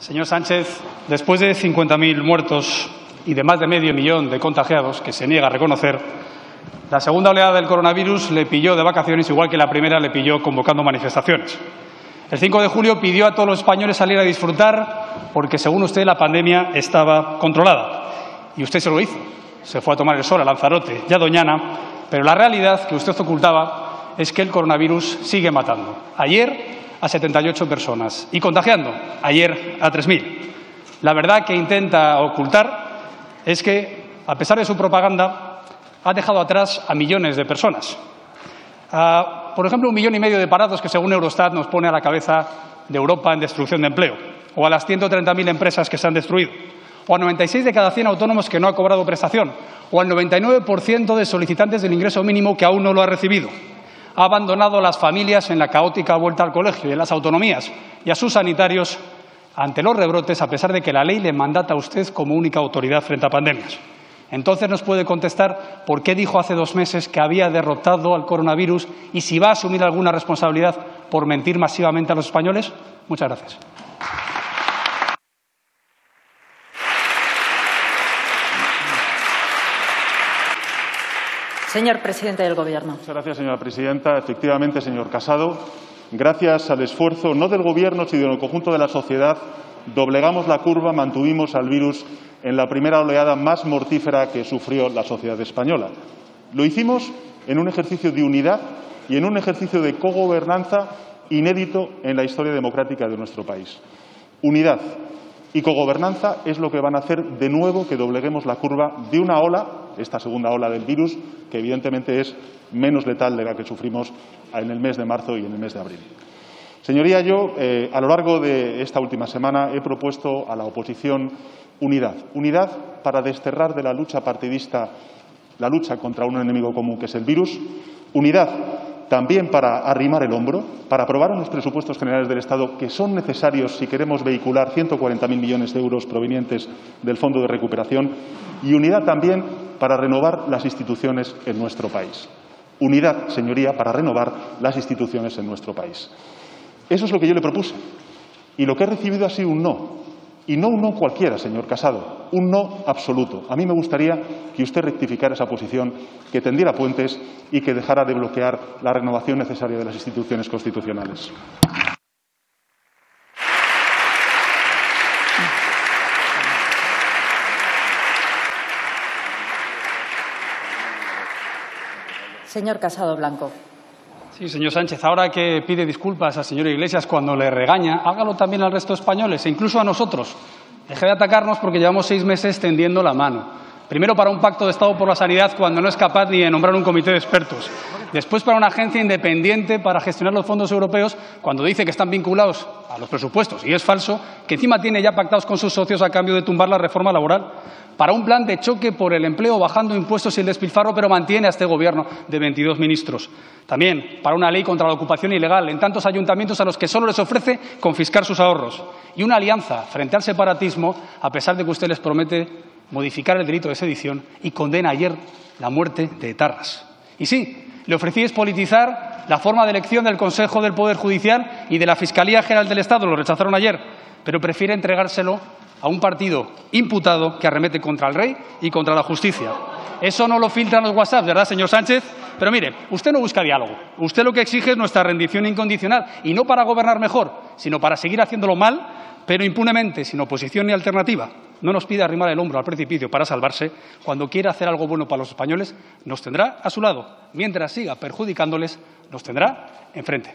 Señor Sánchez, después de 50.000 muertos y de más de medio millón de contagiados, que se niega a reconocer, la segunda oleada del coronavirus le pilló de vacaciones, igual que la primera le pilló convocando manifestaciones. El 5 de julio pidió a todos los españoles salir a disfrutar porque, según usted, la pandemia estaba controlada. Y usted se lo hizo. Se fue a tomar el sol a Lanzarote y a Doñana, pero la realidad que usted ocultaba es que el coronavirus sigue matando. Ayer a 78 personas y contagiando ayer a 3.000. La verdad que intenta ocultar es que, a pesar de su propaganda, ha dejado atrás a millones de personas. Por ejemplo, un millón y medio de parados que, según Eurostat, nos pone a la cabeza de Europa en destrucción de empleo, o a las 130.000 empresas que se han destruido, o a 96 de cada 100 autónomos que no ha cobrado prestación, o al 99% de solicitantes del ingreso mínimo que aún no lo ha recibido ha abandonado a las familias en la caótica vuelta al colegio y en las autonomías y a sus sanitarios ante los rebrotes, a pesar de que la ley le mandata a usted como única autoridad frente a pandemias. Entonces nos puede contestar por qué dijo hace dos meses que había derrotado al coronavirus y si va a asumir alguna responsabilidad por mentir masivamente a los españoles. Muchas gracias. Señor presidente del Gobierno. Muchas gracias, señora presidenta. Efectivamente, señor Casado, gracias al esfuerzo no del Gobierno, sino del conjunto de la sociedad, doblegamos la curva, mantuvimos al virus en la primera oleada más mortífera que sufrió la sociedad española. Lo hicimos en un ejercicio de unidad y en un ejercicio de cogobernanza inédito en la historia democrática de nuestro país. Unidad y cogobernanza es lo que van a hacer de nuevo que dobleguemos la curva de una ola esta segunda ola del virus, que evidentemente es menos letal de la que sufrimos en el mes de marzo y en el mes de abril. Señoría, yo eh, a lo largo de esta última semana he propuesto a la oposición unidad. Unidad para desterrar de la lucha partidista la lucha contra un enemigo común que es el virus. Unidad también para arrimar el hombro, para aprobar unos presupuestos generales del Estado que son necesarios si queremos vehicular 140.000 millones de euros provenientes del Fondo de Recuperación y unidad también para renovar las instituciones en nuestro país. Unidad, señoría, para renovar las instituciones en nuestro país. Eso es lo que yo le propuse. Y lo que he recibido ha sido un no. Y no un no cualquiera, señor Casado, un no absoluto. A mí me gustaría que usted rectificara esa posición, que tendiera puentes y que dejara de bloquear la renovación necesaria de las instituciones constitucionales. Señor Casado Blanco. Sí, señor Sánchez, ahora que pide disculpas al señor Iglesias cuando le regaña, hágalo también al resto de españoles e incluso a nosotros. Deje de atacarnos porque llevamos seis meses tendiendo la mano. Primero para un pacto de Estado por la sanidad cuando no es capaz ni de nombrar un comité de expertos. Después para una agencia independiente para gestionar los fondos europeos cuando dice que están vinculados a los presupuestos y es falso, que encima tiene ya pactados con sus socios a cambio de tumbar la reforma laboral para un plan de choque por el empleo bajando impuestos y el despilfarro, pero mantiene a este Gobierno de 22 ministros. También para una ley contra la ocupación ilegal en tantos ayuntamientos a los que solo les ofrece confiscar sus ahorros. Y una alianza frente al separatismo, a pesar de que usted les promete modificar el delito de sedición y condena ayer la muerte de etarras. Y sí, le ofrecí despolitizar la forma de elección del Consejo del Poder Judicial y de la Fiscalía General del Estado. Lo rechazaron ayer, pero prefiere entregárselo a un partido imputado que arremete contra el rey y contra la justicia. Eso no lo filtran los WhatsApp, ¿verdad, señor Sánchez? Pero mire, usted no busca diálogo. Usted lo que exige es nuestra rendición incondicional. Y no para gobernar mejor, sino para seguir haciéndolo mal, pero impunemente, sin oposición ni alternativa. No nos pida arrimar el hombro al precipicio para salvarse. Cuando quiera hacer algo bueno para los españoles, nos tendrá a su lado. Mientras siga perjudicándoles, nos tendrá enfrente.